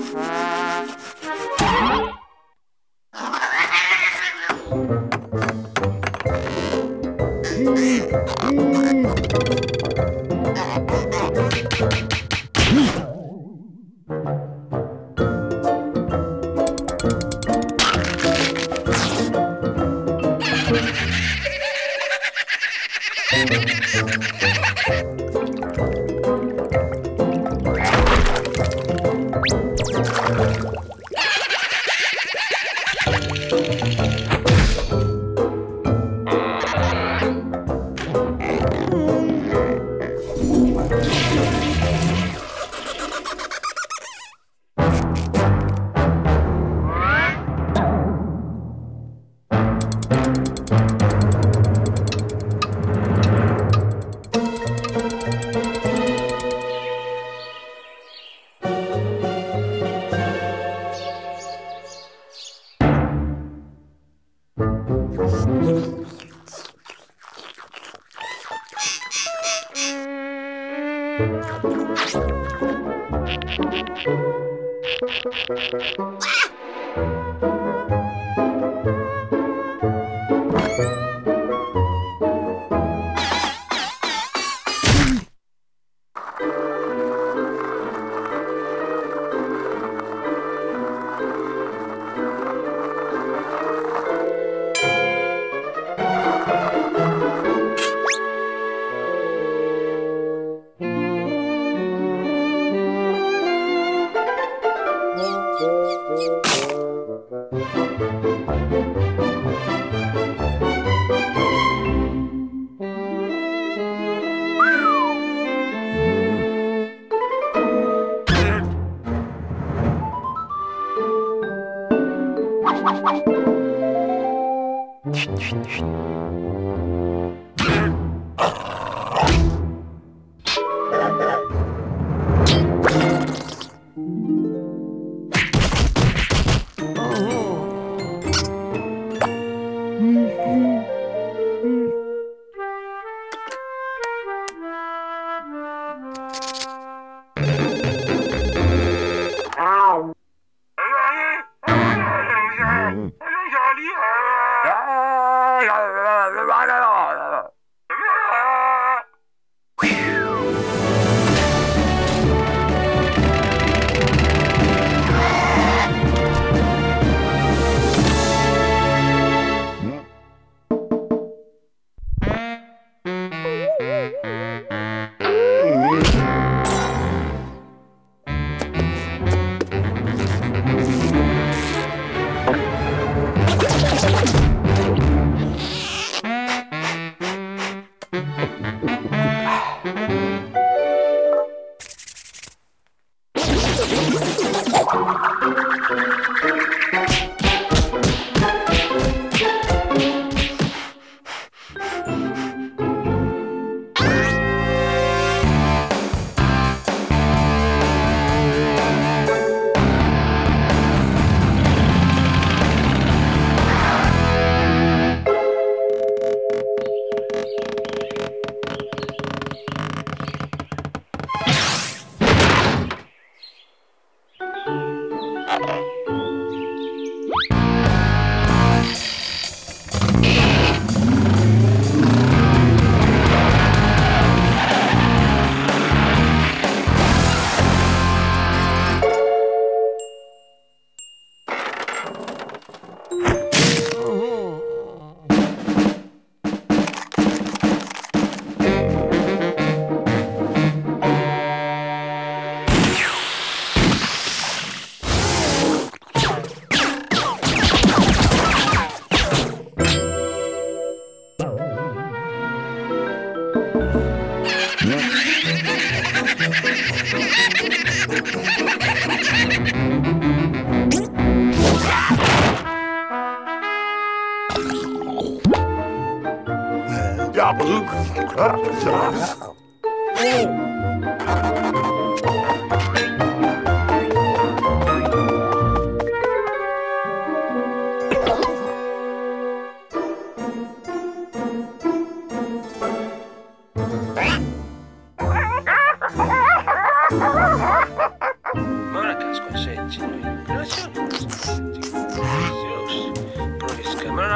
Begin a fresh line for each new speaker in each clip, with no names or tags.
Bye.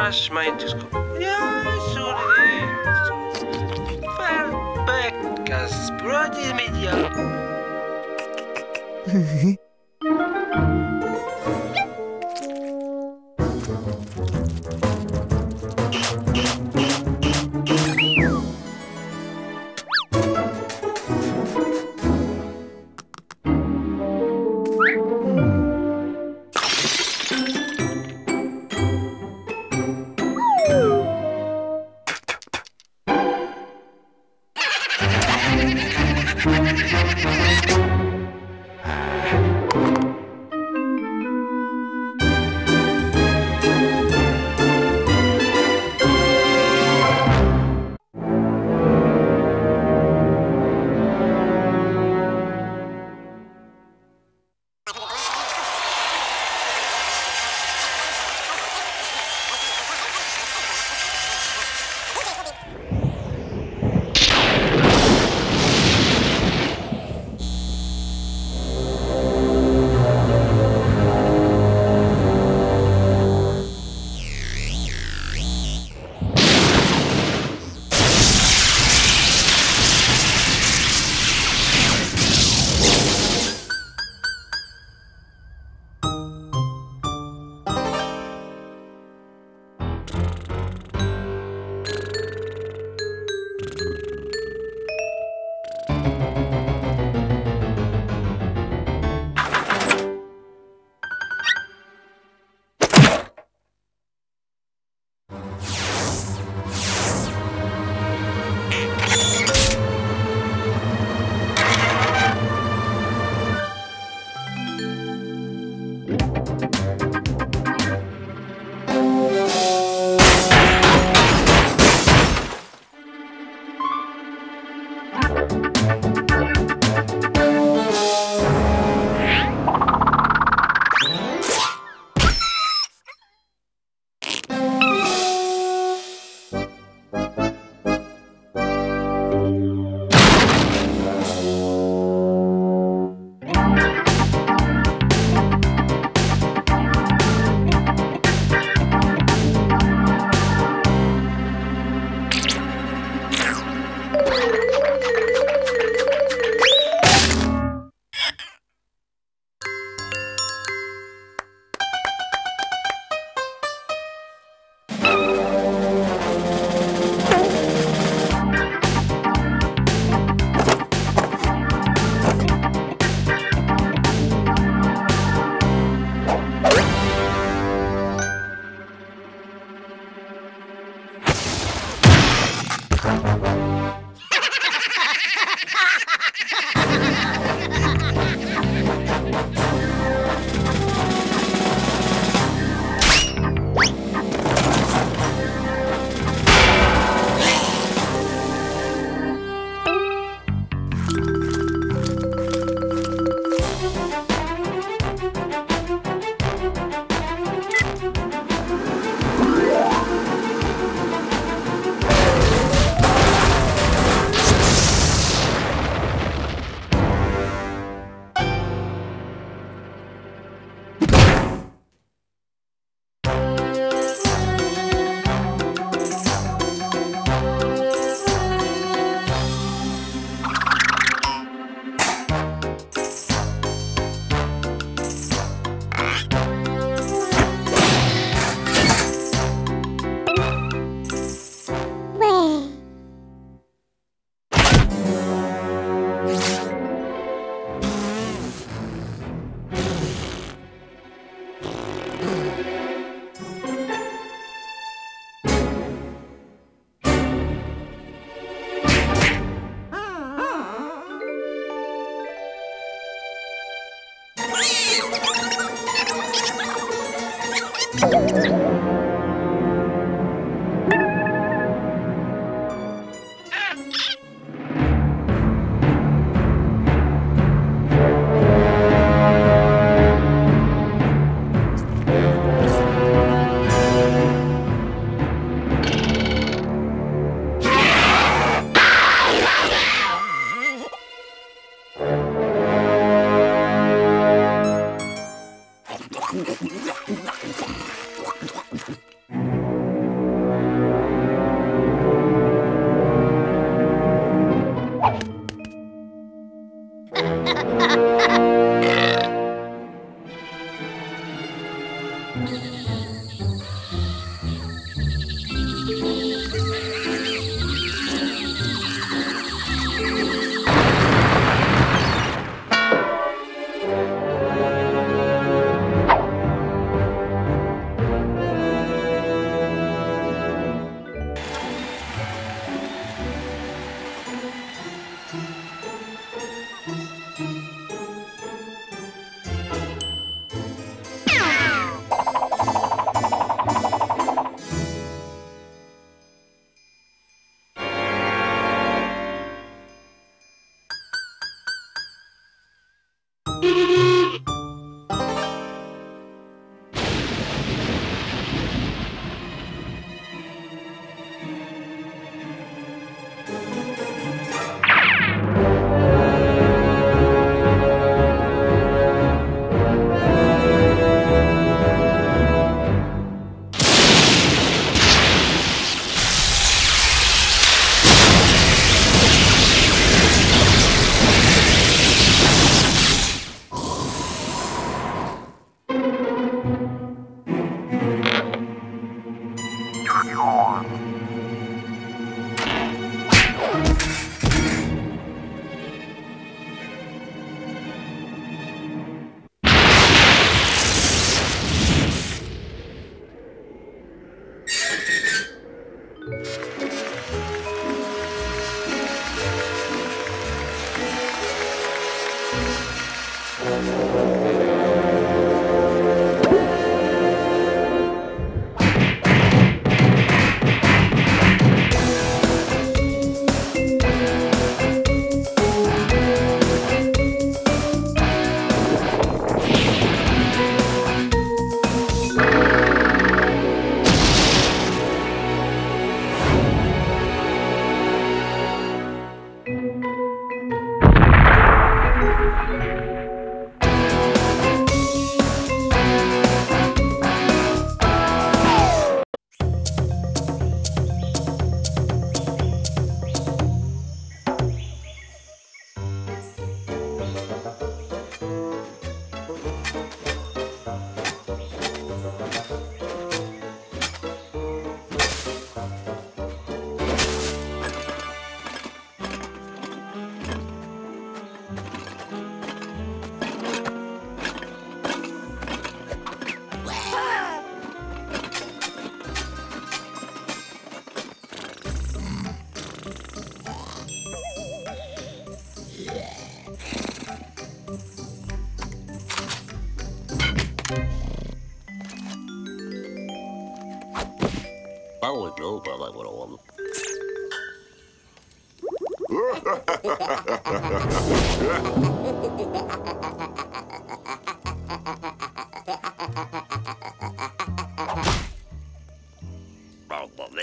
Provis cameras maitoscope. Verbeckas brody media.
ha ha ha ha Música
Oh, but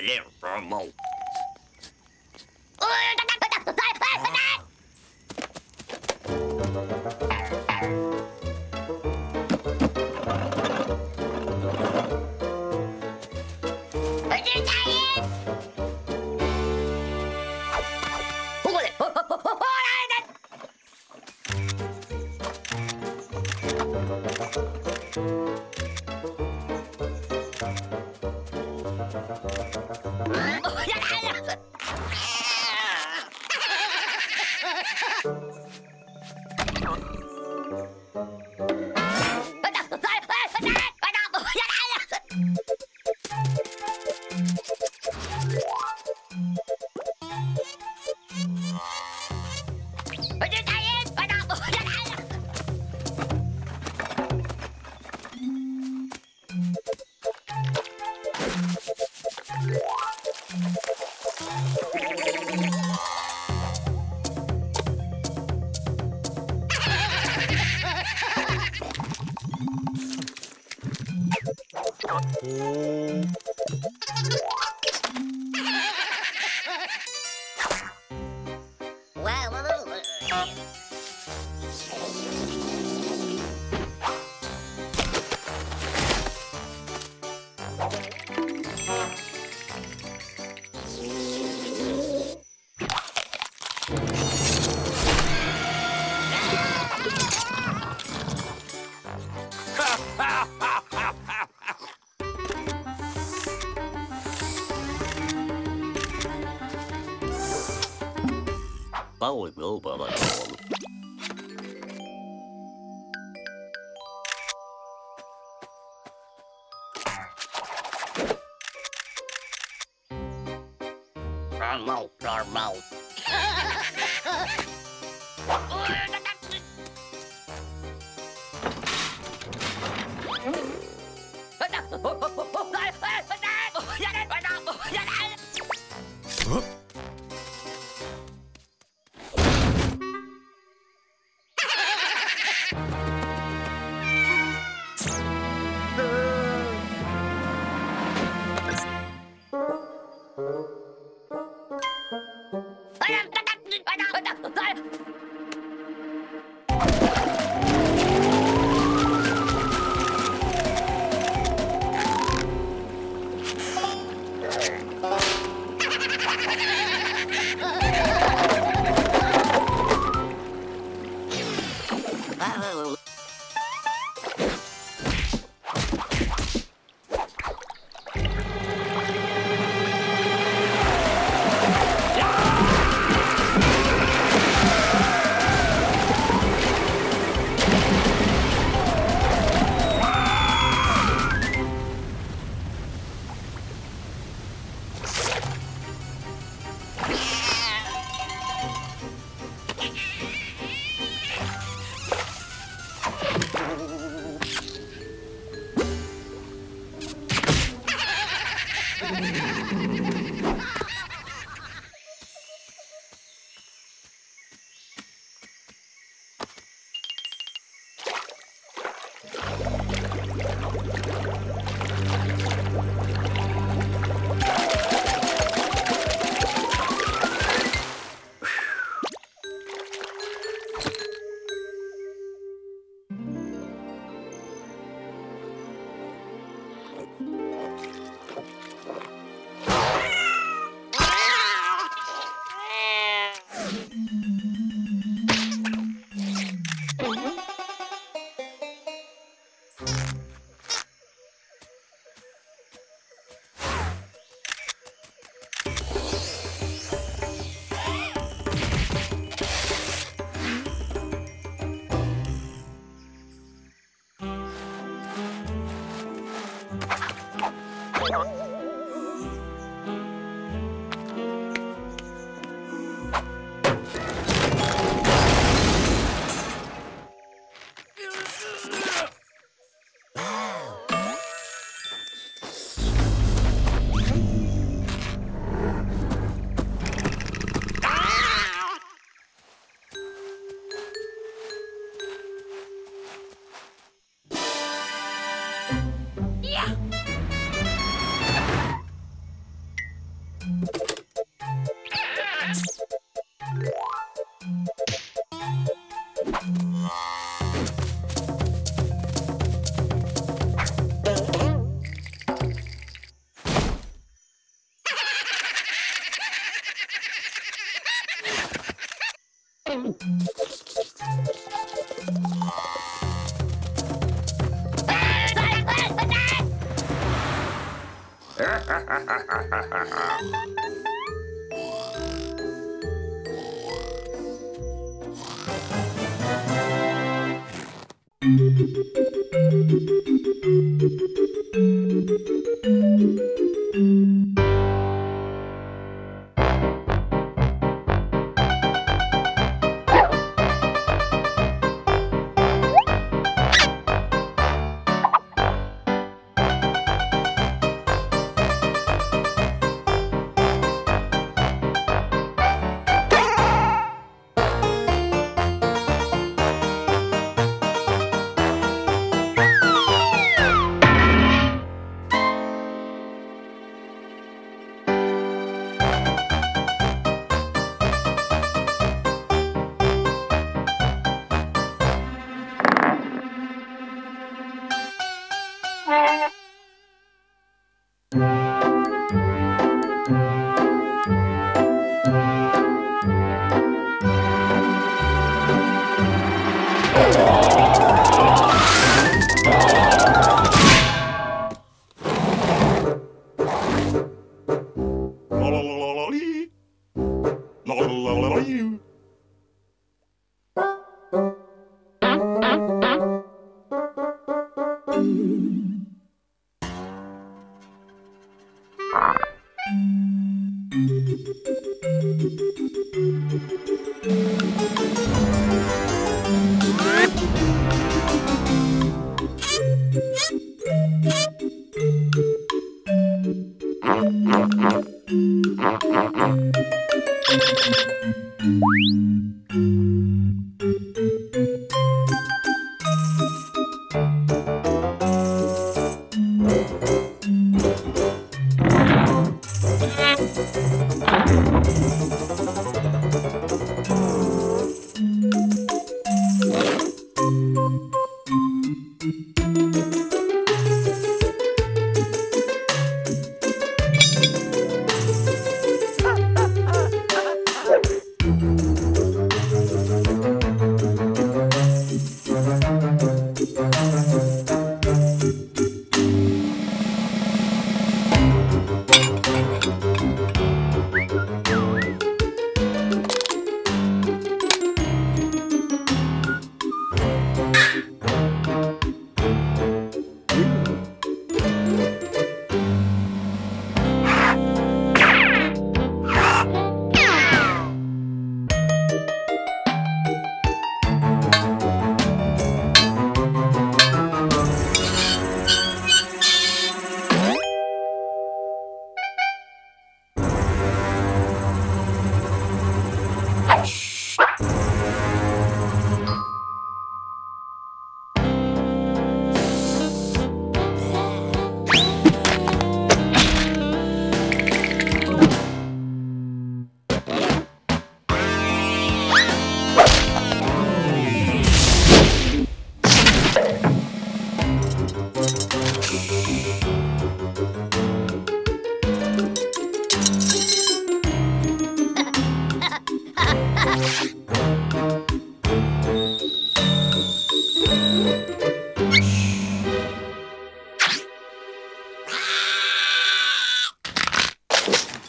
bàbá lọ́wọ́? Normal, normal.
La la la la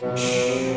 Música